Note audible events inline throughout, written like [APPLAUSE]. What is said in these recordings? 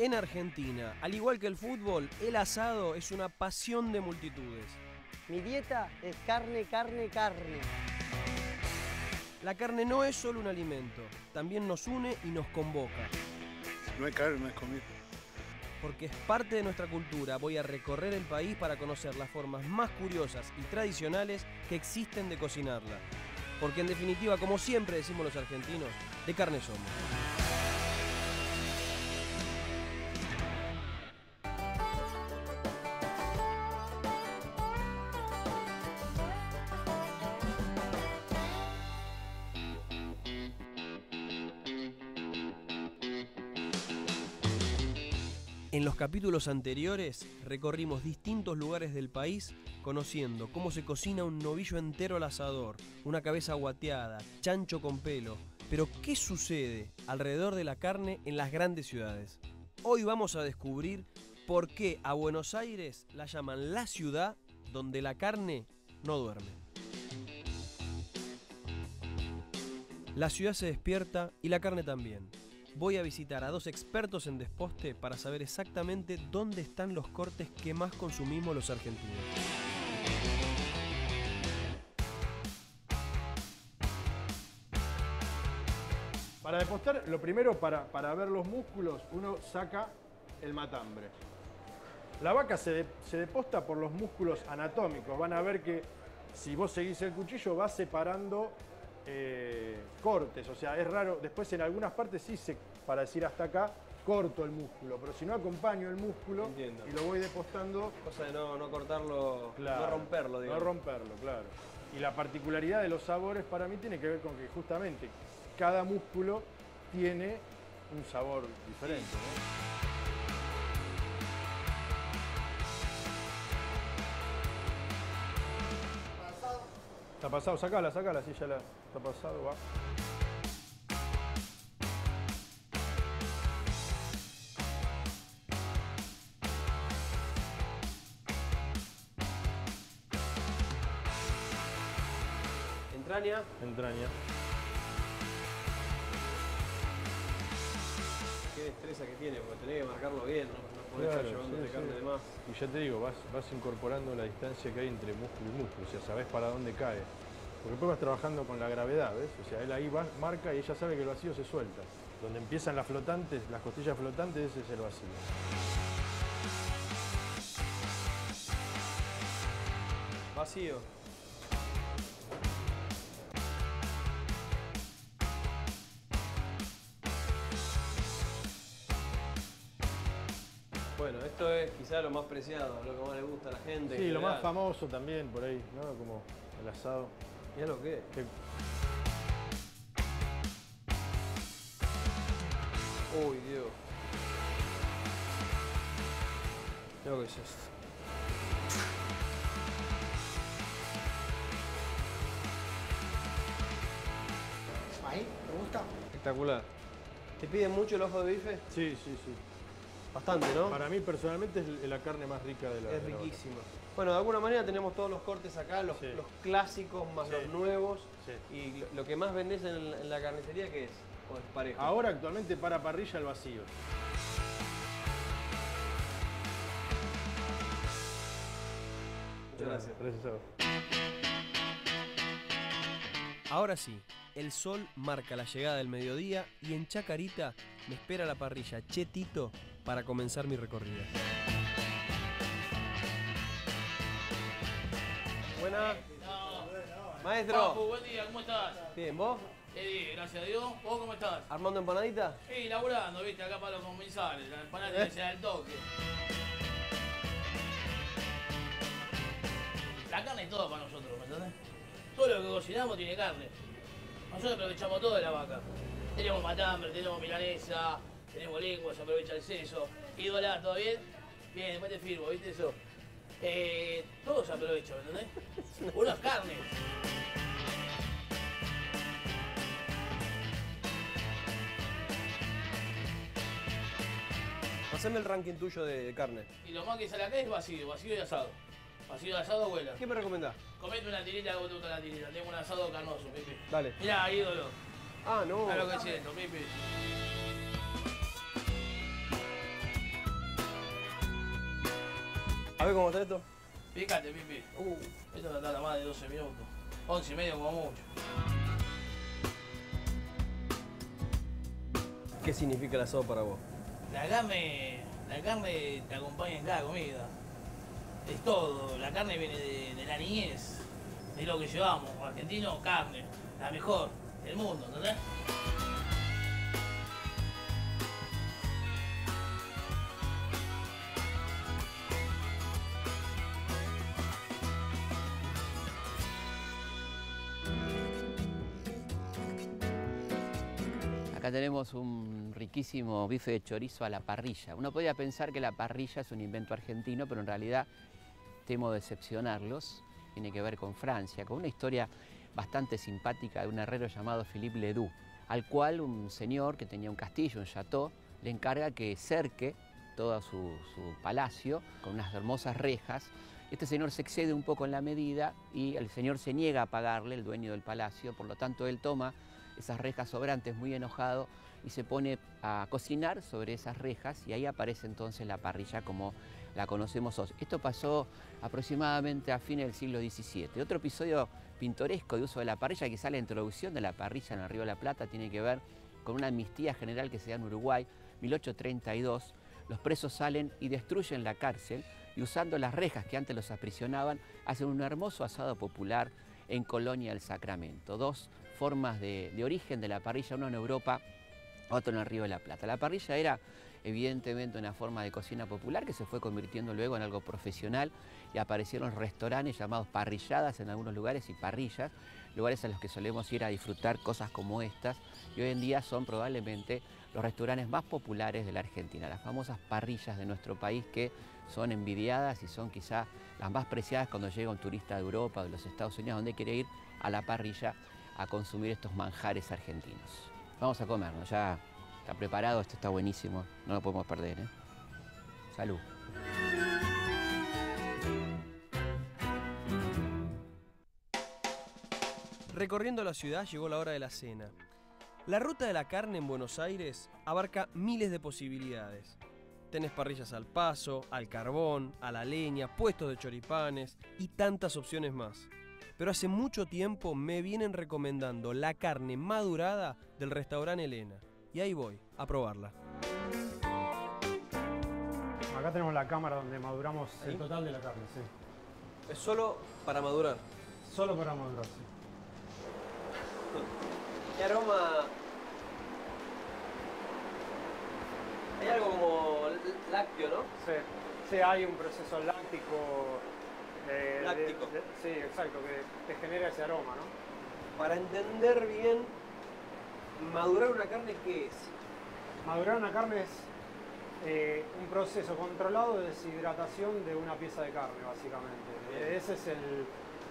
En Argentina, al igual que el fútbol, el asado es una pasión de multitudes. Mi dieta es carne, carne, carne. La carne no es solo un alimento, también nos une y nos convoca. No hay carne, no es comida. Porque es parte de nuestra cultura, voy a recorrer el país para conocer las formas más curiosas y tradicionales que existen de cocinarla. Porque en definitiva, como siempre decimos los argentinos, de carne somos. Capítulos anteriores recorrimos distintos lugares del país conociendo cómo se cocina un novillo entero al asador, una cabeza guateada, chancho con pelo. Pero ¿qué sucede alrededor de la carne en las grandes ciudades? Hoy vamos a descubrir por qué a Buenos Aires la llaman la ciudad donde la carne no duerme. La ciudad se despierta y la carne también voy a visitar a dos expertos en desposte para saber exactamente dónde están los cortes que más consumimos los argentinos. Para depostar, lo primero, para, para ver los músculos, uno saca el matambre. La vaca se, se deposta por los músculos anatómicos. Van a ver que si vos seguís el cuchillo va separando eh, cortes. O sea, es raro. Después en algunas partes sí se, para decir hasta acá, corto el músculo. Pero si no acompaño el músculo Entiendo. y lo voy depostando, Cosa de no, no cortarlo, Claro, no romperlo, digamos. No romperlo, claro. Y la particularidad de los sabores para mí tiene que ver con que justamente cada músculo tiene un sabor diferente. ¿no? Está pasado, sacala, sacala, sí, ya la está pasado, va. Entraña, Entraña. qué destreza que tiene, porque tenés que marcarlo bien, no, no podés Claro, estar llevándote sí, carne sí. de más. Y ya te digo, vas, vas incorporando la distancia que hay entre músculo y músculo, o sea, sabes para dónde cae. Porque después vas trabajando con la gravedad, ¿ves? O sea, él ahí va, marca y ella sabe que el vacío se suelta. Donde empiezan las flotantes, las costillas flotantes, ese es el vacío. Vacío. Es quizá lo más preciado, lo que más le gusta a la gente. en Sí, lo más famoso también por ahí, ¿no? Como el asado. Mirá lo que es. Que- Uy, Dios. Mirá lo que es esto. ¿Ahí? ¿Te gusta? Espectacular. ¿Te piden mucho el ojo de bife? Sí, sí, sí. Bastante, ¿no? Para mí personalmente es la carne más rica de la Es de la vaca. riquísima. Bueno, de alguna manera tenemos todos los cortes acá, los, Sí. los clásicos más Sí. los nuevos. Sí. Y lo, que más vendés en, en la carnicería, ¿qué es? ¿O es parejo? Ahora actualmente para parrilla el vacío. Muchas gracias. Gracias a vos. Ahora sí, el sol marca la llegada del mediodía y en Chacarita me espera la parrilla Chetito para comenzar mi recorrida. Buena. Maestro. Papu, buen día, ¿cómo estás? Bien, ¿vos? Eddie, gracias a Dios. ¿Vos cómo estás? ¿Armando empanadita? Sí, laburando, viste, acá para los comensales. La empanada tiene que ser al toque. La carne es todo para nosotros, ¿me entendés? Todo lo que cocinamos tiene carne. Nosotros aprovechamos todo de la vaca. Tenemos matambre, tenemos milanesa, tenemos lengua, se aprovecha el seso. Ídola, ¿todo bien? Bien, después te firmo, ¿viste eso? Eh, todo se aprovecha, ¿me entendés? [LAUGHS] Uno es carne. Haceme el ranking tuyo de carne. Y lo más que sale acá es vacío, vacío y asado. Vacío de asado, abuela. ¿Qué me recomendás? Comete una tirita que gusta la tirita. Tengo un asado carnoso, Pipi. Dale. Mirá, ídolo. Ah, no. Lo que siento, Pipi. A ver cómo está esto. Picante, pipi. Uh, esto no tarda más de 12 minutos. 11 y medio como mucho. ¿Qué significa el asado para vos? La carne, la carne te acompaña en cada comida. Es todo. La carne viene de, de la niñez. Es lo que llevamos. Argentino, carne. La mejor del mundo, ¿entendés? Acá tenemos un riquísimo bife de chorizo a la parrilla. Uno podría pensar que la parrilla es un invento argentino, pero en realidad temo decepcionarlos. Tiene que ver con Francia, con una historia bastante simpática de un herrero llamado Philippe Ledoux, al cual un señor que tenía un castillo, un chateau, le encarga que cerque todo su, su palacio con unas hermosas rejas. Este señor se excede un poco en la medida y el señor se niega a pagarle, el dueño del palacio, por lo tanto él toma esas rejas sobrantes muy enojado y se pone a cocinar sobre esas rejas y ahí aparece entonces la parrilla como la conocemos hoy. Esto pasó aproximadamente a fines del siglo XVII. Otro episodio pintoresco de uso de la parrilla, quizá la introducción de la parrilla en el Río de la Plata, tiene que ver con una amnistía general que se da en Uruguay, 1832. Los presos salen y destruyen la cárcel y usando las rejas que antes los aprisionaban, hacen un hermoso asado popular en Colonia del Sacramento. Dos formas de, de origen de la parrilla, uno en Europa, otro en el Río de la Plata. La parrilla era evidentemente una forma de cocina popular que se fue convirtiendo luego en algo profesional y aparecieron restaurantes llamados parrilladas en algunos lugares y parrillas, lugares a los que solemos ir a disfrutar cosas como estas y hoy en día son probablemente los restaurantes más populares de la Argentina, las famosas parrillas de nuestro país que son envidiadas y son quizá las más preciadas cuando llega un turista de Europa o de los Estados Unidos donde quiere ir a la parrilla a consumir estos manjares argentinos. Vamos a comernos, ya está preparado, esto está buenísimo, no lo podemos perder. ¿eh? Salud. Recorriendo la ciudad llegó la hora de la cena. La ruta de la carne en Buenos Aires abarca miles de posibilidades. Tenés parrillas al paso, al carbón, a la leña, puestos de choripanes y tantas opciones más. Pero hace mucho tiempo me vienen recomendando la carne madurada del restaurante Elena. Y ahí voy, a probarla. Acá tenemos la cámara donde maduramos el total de la carne, sí. Es solo para madurar. Solo para madurar, sí. [LAUGHS] ¿Qué aroma? Hay algo como lácteo, ¿no? Sí, sí, hay un proceso láctico. De- de- Láctico. de- sí, exacto, que te genera ese aroma, ¿no? Para entender bien, madurar una carne, ¿qué es? Madurar una carne es eh, un proceso controlado de deshidratación de una pieza de carne, básicamente. Bien. Esa es el-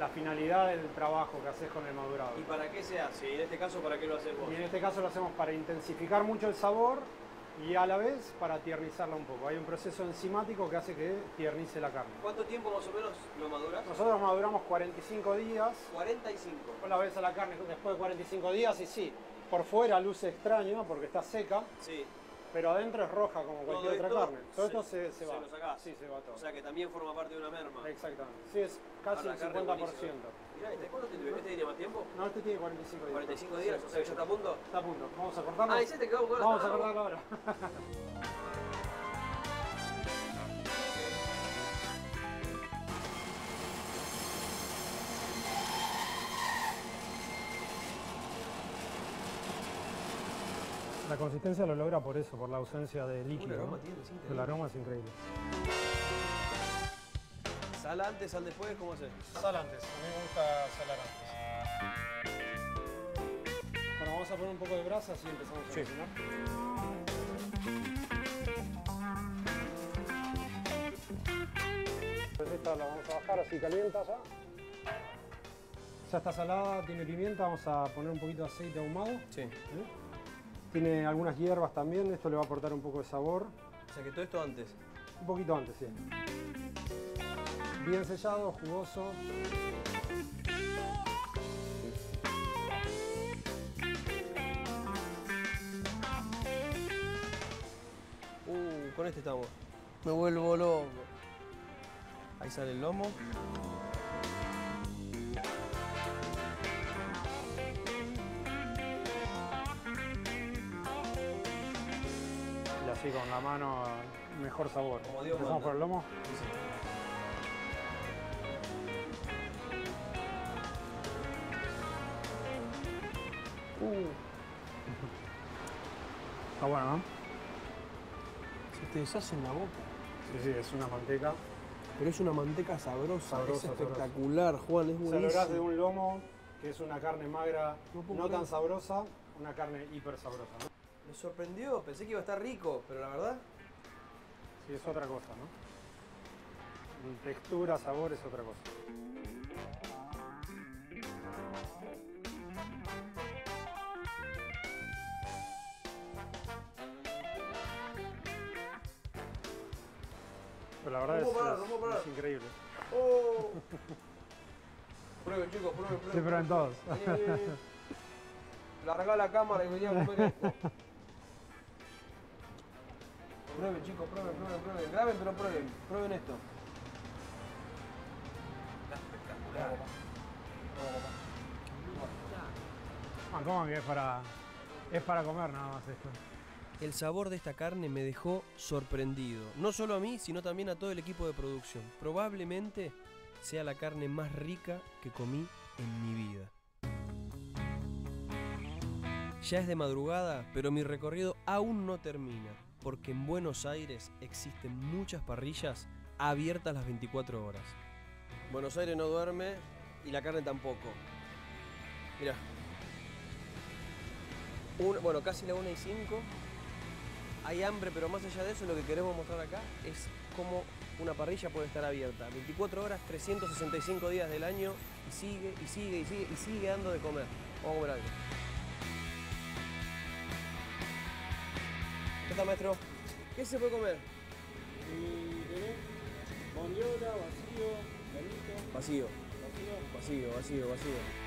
la finalidad del trabajo que haces con el madurado. ¿Y para qué se hace? Y en este caso, ¿para qué lo haces vos? Y en este caso lo hacemos para intensificar mucho el sabor y a la vez para tiernizarla un poco. Hay un proceso enzimático que hace que tiernice la carne. ¿Cuánto tiempo más o menos lo maduras? Nosotros maduramos 45 días 45. Vos la ves a la carne después de 45 días y sí, por fuera luce extraño porque está seca, Sí. pero adentro es roja como cualquier otra carne. Todo se- esto se, se se va. lo sacás. Sí, se va todo. O sea que también forma parte de una merma. Exactamente. Sí, es casi Ahora, el la carne 50%. buenísima. Este, ¿cuánto te este tiene más tiempo? No, este tiene 45 días. 45 días, Sí, o sea que sí, ya está a punto. Está a punto. Vamos a cortarlo. Ah, ¿y te quedó con Vamos a cortarlo ahora. La consistencia lo logra por eso, por la ausencia de líquido. aroma ¿no? tiene, increíble. El aroma es increíble. ¿Sal antes, sal después? ¿Cómo haces? Sal antes, a mí me gusta salar antes. Bueno, vamos a poner un poco de brasa así empezamos a cocinar. Pues esta la vamos a bajar así calienta ya. Ya está salada, tiene pimienta, vamos a poner un poquito de aceite ahumado. Sí. ¿eh? Tiene algunas hierbas también, esto le va a aportar un poco de sabor. O sea que todo esto antes. Un poquito antes, sí. Bien sellado, jugoso. Uh, con este estamos. Me vuelvo loco. Ahí sale el lomo. Y así con la mano, mejor sabor. Como Dios ¿Empezamos manda. por el lomo? Uh, Está bueno, ¿no? se te deshace en la boca. Sí, sí, es una manteca. Pero es una manteca sabrosa, Sabrosa, es espectacular, Juan, es Se lográs de buenísimo. un lomo, que es una carne magra, No tan sabrosa, una carne hiper sabrosa, ¿no? Me sorprendió, pensé que iba a estar rico, pero la verdad, Sí, es otra cosa, ¿no? Textura, sabor es otra cosa. Pero la verdad es, parar, es- increíble. ¡Oh! [LAUGHS] prueben, chicos, prueben, prueben. Sí, pero en todos. Largá la cámara y vení a comer esto. Prueben, chicos, prueben, prueben, prueben. Graben, pero prueben. Prueben esto. Está espectacular. Ah, ¿cómo que es para, es para comer nada más esto? El sabor de esta carne me dejó sorprendido. No solo a mí, sino también a todo el equipo de producción. Probablemente sea la carne más rica que comí en mi vida. Ya es de madrugada, pero mi recorrido aún no termina, porque en Buenos Aires existen muchas parrillas abiertas las 24 horas. Buenos Aires no duerme y la carne tampoco. Mira. bueno, casi la 1 y 5. Hay hambre, pero más allá de eso, lo que queremos mostrar acá es cómo una parrilla puede estar abierta 24 horas, 365 días del año y sigue, y sigue, y sigue, y sigue dando de comer. Vamos a comer algo. ¿Qué tal, maestro? ¿Qué se puede comer? Bondiola, vacío, granito, Vacío, vacío. vacío, vacío, vacío.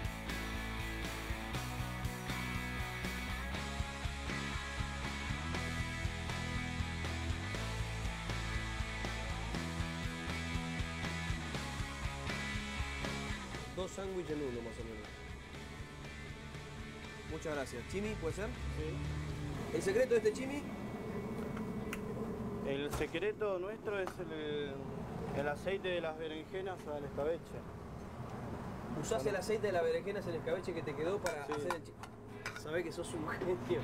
Dos sándwiches en uno, más o menos. Muchas gracias. ¿Chimi, puede ser? Sí. ¿El secreto de este chimi? El secreto nuestro es el, el aceite de las berenjenas al escabeche. Usás el aceite de las berenjenas en el escabeche que te quedó para Sí. hacer el chimi. Sabés que sos un [LAUGHS] genio.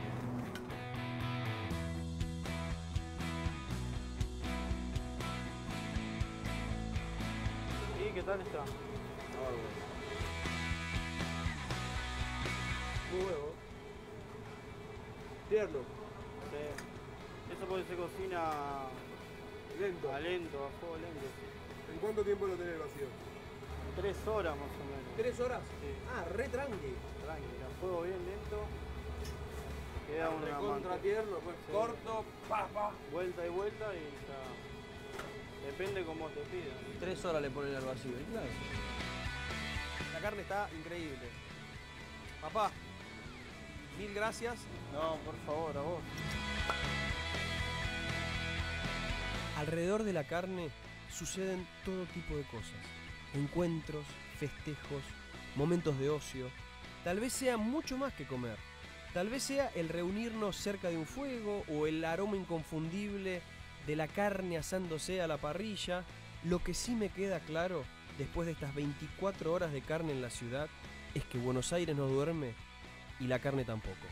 ¿Y qué tal está? Muy Sí. Eso porque se cocina Lento. a lento, a fuego lento. ¿En cuánto tiempo lo tenés vacío? Tres horas más o menos. ¿Tres horas? Sí. Ah, re tranqui. Tranquilo, a fuego bien lento. Queda una contra mante- tierno, pues Sí. corto, pa, pa. vuelta y vuelta y ya. Depende cómo te pidan. Tres horas le ponen al vacío, y claro. La carne está increíble. Papá, mil gracias. No, por favor, a vos. Alrededor de la carne suceden todo tipo de cosas. Encuentros, festejos, momentos de ocio. Tal vez sea mucho más que comer. Tal vez sea el reunirnos cerca de un fuego o el aroma inconfundible de la carne asándose a la parrilla. Lo que sí me queda claro después de estas 24 horas de carne en la ciudad es que Buenos Aires no duerme y la carne tampoco.